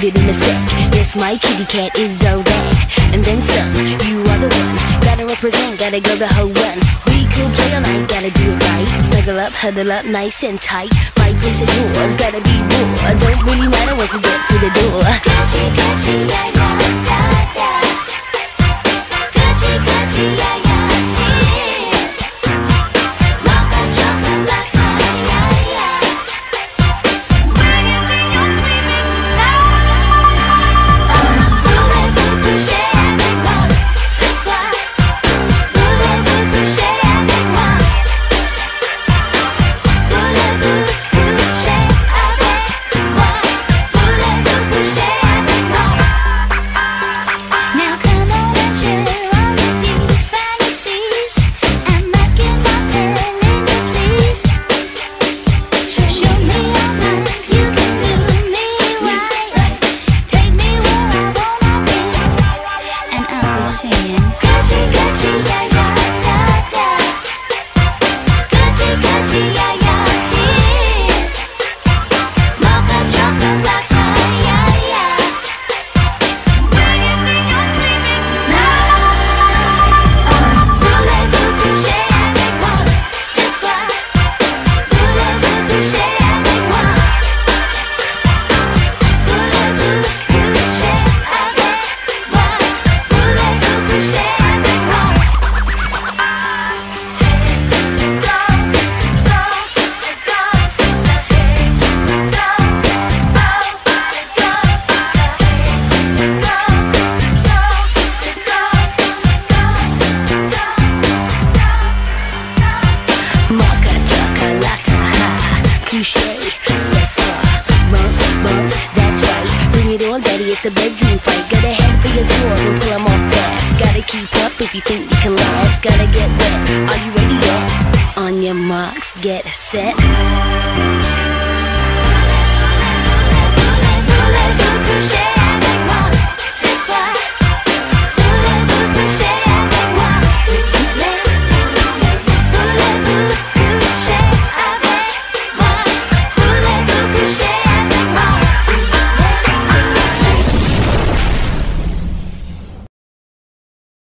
Yes, my kitty cat is all that, and then some. You are the one. Gotta represent, gotta go the whole run. We could play all night, gotta do it right. Snuggle up, huddle up, nice and tight. My place and yours, gotta be raw. Don't really matter once we get through the door. Gitchi, Gitchi, yeah, yeah, 幸せ it's the bedroom fight. Got a head for your drawers and pull 'em off fast. Gotta keep up if you think you can last. Gotta get wet. Are you ready yet? On your marks, get set.